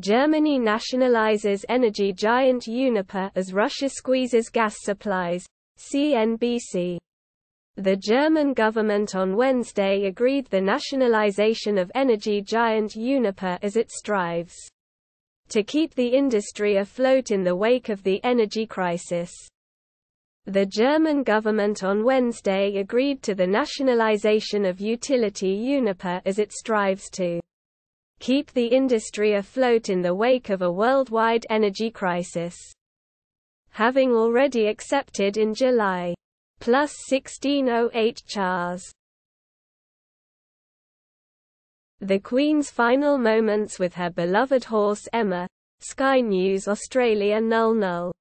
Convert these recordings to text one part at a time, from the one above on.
Germany nationalizes energy giant Uniper as Russia squeezes gas supplies. CNBC. The German government on Wednesday agreed the nationalization of energy giant Uniper as it strives to keep the industry afloat in the wake of the energy crisis. The German government on Wednesday agreed to the nationalization of utility Uniper as it strives to keep the industry afloat in the wake of a worldwide energy crisis. Having already accepted in July. Plus 1608 chars. The Queen's final moments with her beloved horse Emma. Sky News Australia null null.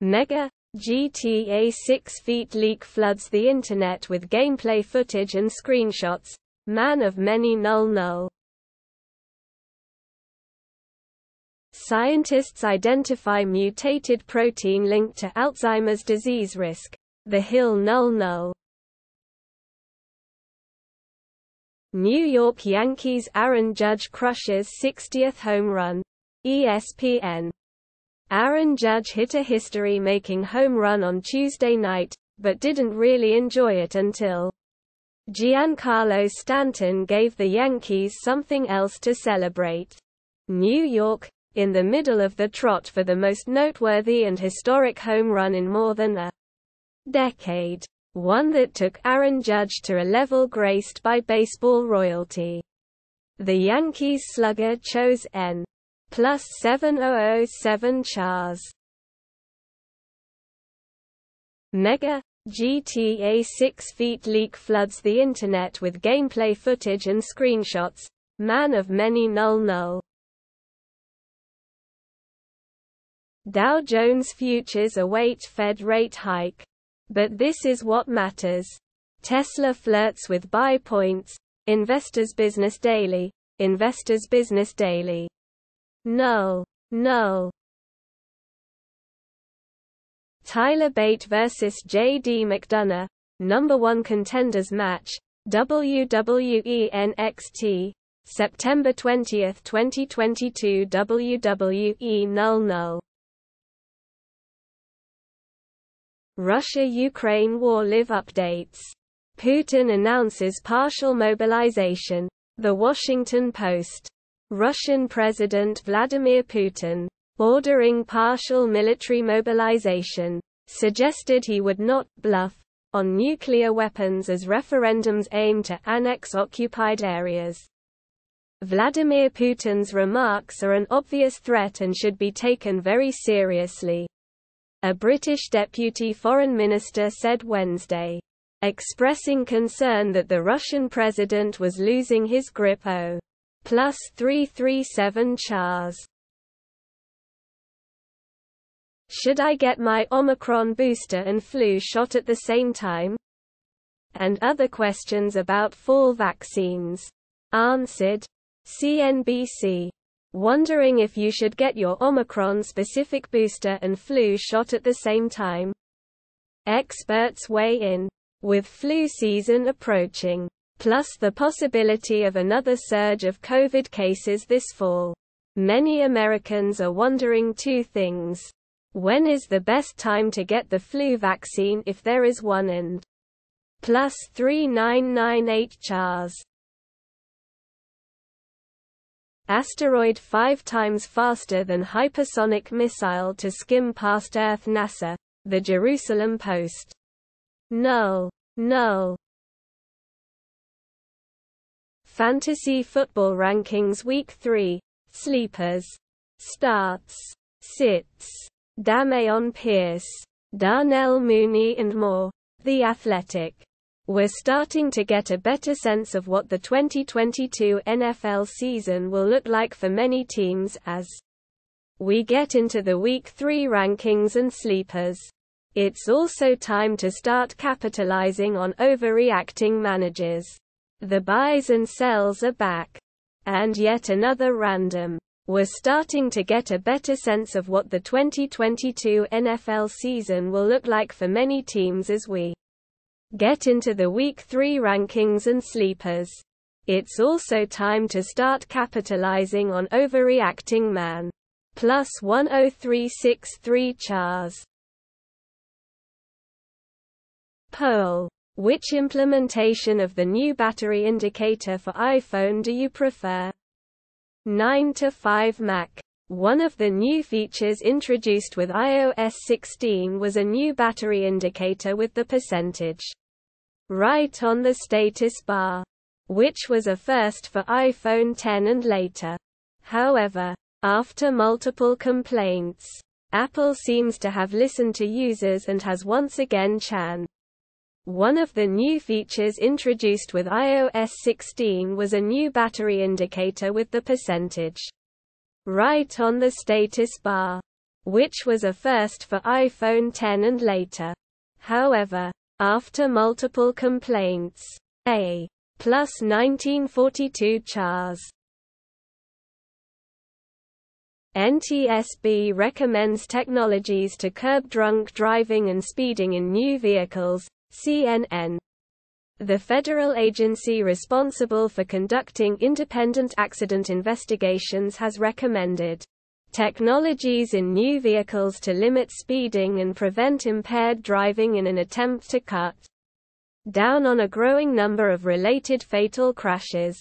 Mega GTA 6 feet leak floods the internet with gameplay footage and screenshots. Man of many null null. Scientists identify mutated protein linked to Alzheimer's disease risk. The Hill null null. New York Yankees Aaron Judge crushes 60th home run. ESPN. Aaron Judge hit a history-making home run on Tuesday night, but didn't really enjoy it until Giancarlo Stanton gave the Yankees something else to celebrate. New York, in the middle of the trot for the most noteworthy and historic home run in more than a decade. One that took Aaron Judge to a level graced by baseball royalty. The Yankees slugger chose N plus 7007 chars. Mega GTA 6 feet leak floods the internet with gameplay footage and screenshots. Man of many null null. Dow Jones futures await Fed rate hike. But this is what matters. Tesla flirts with buy points. Investors Business Daily. Investors Business Daily. Null. Null. Tyler Bate vs. J.D. McDonagh, number one contenders match, WWE NXT, September 20, 2022 WWE Null Null. Russia-Ukraine war live updates. Putin announces partial mobilization. The Washington Post. Russian President Vladimir Putin ordering partial military mobilization, suggested he would not bluff on nuclear weapons as referendums aim to annex occupied areas. Vladimir Putin's remarks are an obvious threat and should be taken very seriously. A British deputy foreign minister said Wednesday, expressing concern that the Russian president was losing his grip o. Plus 337 chars. Should I get my Omicron booster and flu shot at the same time? And other questions about fall vaccines. Answered. CNBC. Wondering if you should get your Omicron-specific booster and flu shot at the same time? Experts weigh in. With flu season approaching, plus the possibility of another surge of COVID cases this fall, many Americans are wondering two things. When is the best time to get the flu vaccine if there is one and plus 3998 chars. Asteroid five times faster than hypersonic missile to skim past Earth NASA, the Jerusalem Post. Null. Null. Fantasy Football Rankings Week 3. Sleepers. Starts. Sits. Dameon Pierce, Darnell Mooney and more. The Athletic. We're starting to get a better sense of what the 2022 NFL season will look like for many teams as we get into the Week 3 rankings and sleepers. It's also time to start capitalizing on overreacting managers. The buys and sells are back. And yet another random we're starting to get a better sense of what the 2022 NFL season will look like for many teams as we get into the Week 3 rankings and sleepers. It's also time to start capitalizing on overreacting man. Plus 10363 chars. Poll. Which implementation of the new battery indicator for iPhone do you prefer? 9 to 5 Mac. One of the new features introduced with iOS 16 was a new battery indicator with the percentage right on the status bar, which was a first for iPhone 10 and later. However, after multiple complaints, Apple seems to have listened to users and has once again chan. One of the new features introduced with iOS 16 was a new battery indicator with the percentage right on the status bar, which was a first for iPhone 10 and later. However, after multiple complaints, a plus 1942 chars NTSB recommends technologies to curb drunk driving and speeding in new vehicles, CNN. The federal agency responsible for conducting independent accident investigations has recommended technologies in new vehicles to limit speeding and prevent impaired driving in an attempt to cut down on a growing number of related fatal crashes.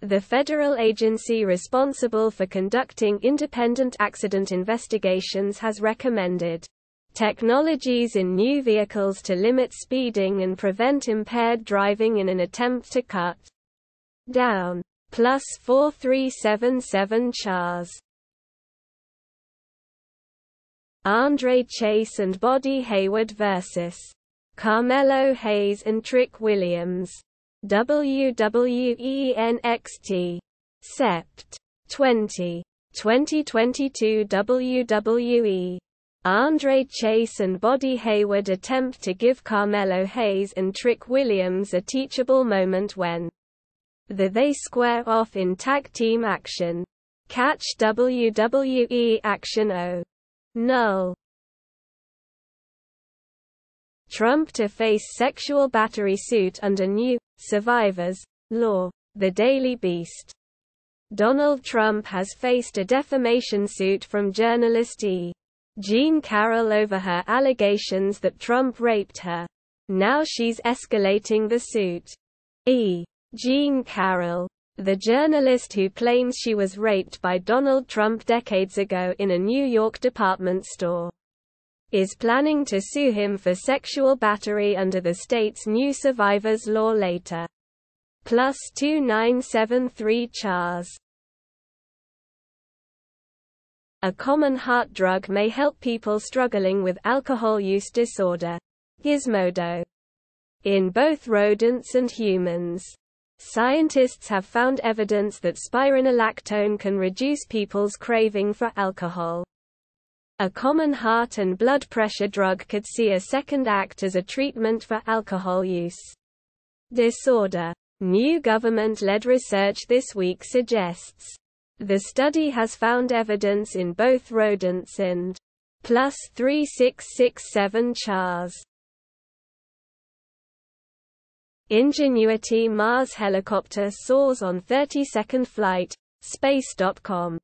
The federal agency responsible for conducting independent accident investigations has recommended technologies in new vehicles to limit speeding and prevent impaired driving in an attempt to cut down. Plus 4377 chars. Andre Chase and Bodhi Hayward vs. Carmelo Hayes and Trick Williams. WWE NXT. Sept. 20. 2022 WWE. Andre Chase and Bodhi Hayward attempt to give Carmelo Hayes and Trick Williams a teachable moment when the they square off in tag team action. Catch WWE Action O. Null. Trump to face sexual battery suit under new survivors law. The Daily Beast. Donald Trump has faced a defamation suit from journalist E. Jean Carroll over her allegations that Trump raped her. Now she's escalating the suit. E. Jean Carroll, the journalist who claims she was raped by Donald Trump decades ago in a New York department store, is planning to sue him for sexual battery under the state's new survivors law later. Plus 2973 chars. A common heart drug may help people struggling with alcohol use disorder. Gizmodo. In both rodents and humans. Scientists have found evidence that spironolactone can reduce people's craving for alcohol. A common heart and blood pressure drug could see a second act as a treatment for alcohol use disorder. New government-led research this week suggests the study has found evidence in both rodents and plus 3667 chars. Ingenuity Mars helicopter soars on 32nd flight, space.com.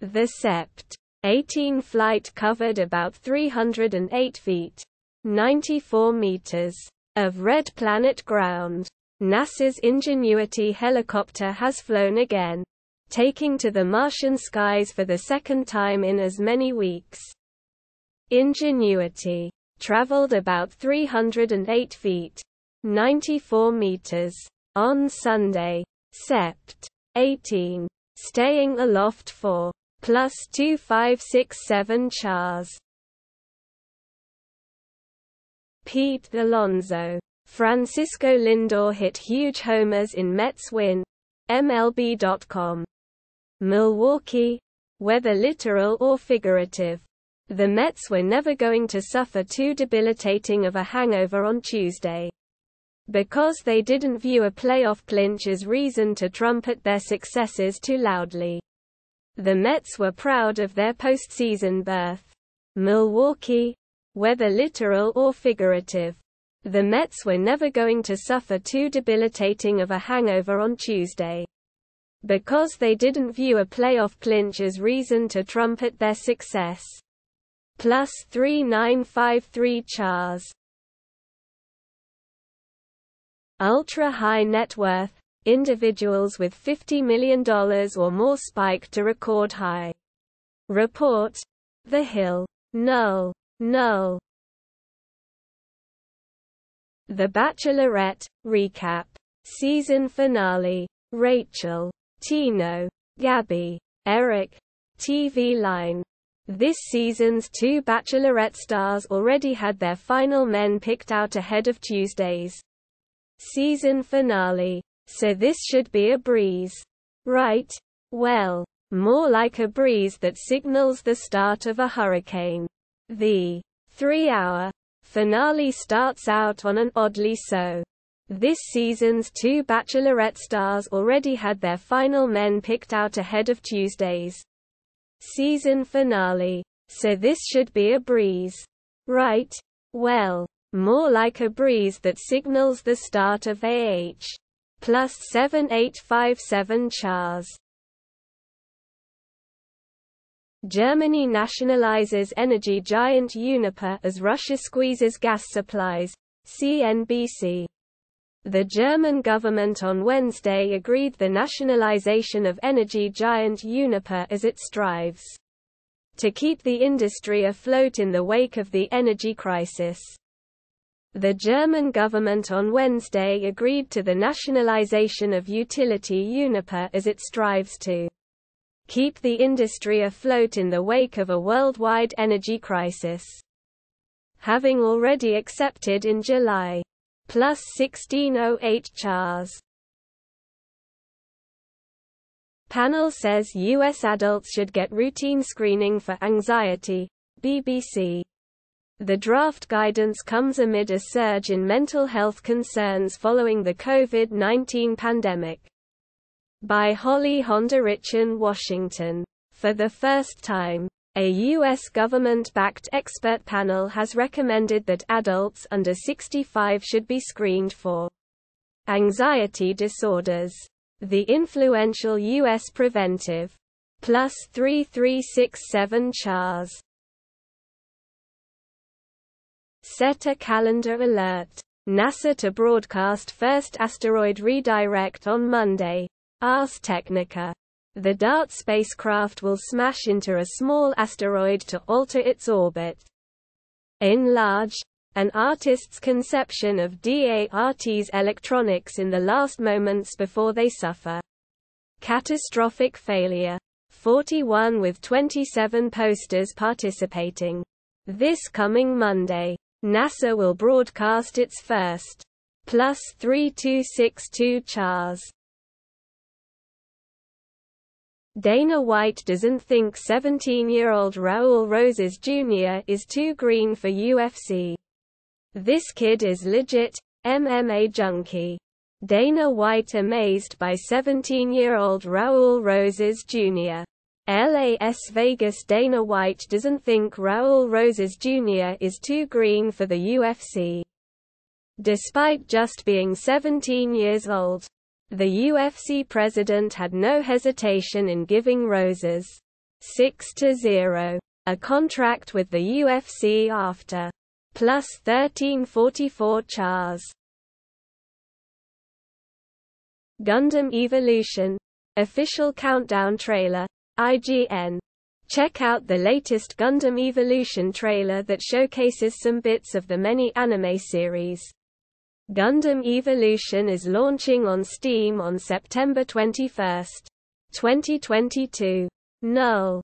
The Sept. 18 flight covered about 308 feet, 94 meters, of red planet ground. NASA's Ingenuity helicopter has flown again taking to the Martian skies for the second time in as many weeks. Ingenuity traveled about 308 feet, 94 meters, on Sunday, Sept. 18, staying aloft for plus 2567 chars. Pete Alonso, Francisco Lindor hit huge homers in Mets win. MLB.com Milwaukee, whether literal or figurative. The Mets were never going to suffer too debilitating of a hangover on Tuesday. Because they didn't view a playoff clinch as reason to trumpet their successes too loudly. The Mets were proud of their postseason berth. Milwaukee, whether literal or figurative. The Mets were never going to suffer too debilitating of a hangover on Tuesday. Because they didn't view a playoff clinch as reason to trumpet their success. Plus 3953 chars. Ultra high net worth, individuals with $50 million or more spike to record high. Report. The Hill. Null. Null. The Bachelorette, recap. Season finale. Rachel. Tino. Gabby. Erich. TV line. This season's two Bachelorette stars already had their final men picked out ahead of Tuesday's season finale. So this should be a breeze. Right? Well, more like a breeze that signals the start of a hurricane. The three-hour finale starts out on an oddly so. This season's two Bachelorette stars already had their final men picked out ahead of Tuesday's season finale. So this should be a breeze. Right? Well, more like a breeze that signals the start of AH plus 7857 chars. Germany nationalizes energy giant Uniper as Russia squeezes gas supplies. CNBC. The German government on Wednesday agreed the nationalization of energy giant Uniper as it strives to keep the industry afloat in the wake of the energy crisis. The German government on Wednesday agreed to the nationalization of utility Uniper as it strives to keep the industry afloat in the wake of a worldwide energy crisis. Having already accepted in July. Plus 1608 chars. Panel says U.S. adults should get routine screening for anxiety. BBC. The draft guidance comes amid a surge in mental health concerns following the COVID-19 pandemic. By Holly Honderich in Washington. For the first time, a U.S. government-backed expert panel has recommended that adults under 65 should be screened for anxiety disorders. The influential U.S. Preventive Plus 3367 CHARS Set a calendar alert. NASA to broadcast first asteroid redirect on Monday. Ars Technica. The DART spacecraft will smash into a small asteroid to alter its orbit. Enlarge. An artist's conception of DART's electronics in the last moments before they suffer. Catastrophic failure. 41 with 27 posters participating. This coming Monday. NASA will broadcast its first plus 3262 chars. Dana White doesn't think 17-year-old Raul Rosas Jr. is too green for UFC. This kid is legit, MMA junkie. Dana White amazed by 17-year-old Raul Rosas Jr. LAS Vegas Dana White doesn't think Raul Rosas Jr. is too green for the UFC. Despite just being 17 years old, the UFC president had no hesitation in giving Rosas six to zero, a contract with the UFC after plus 1344 chars. Gundam Evolution official countdown trailer IGN. Check out the latest Gundam Evolution trailer that showcases some bits of the many anime series. Gundam Evolution is launching on Steam on September 21, 2022. Null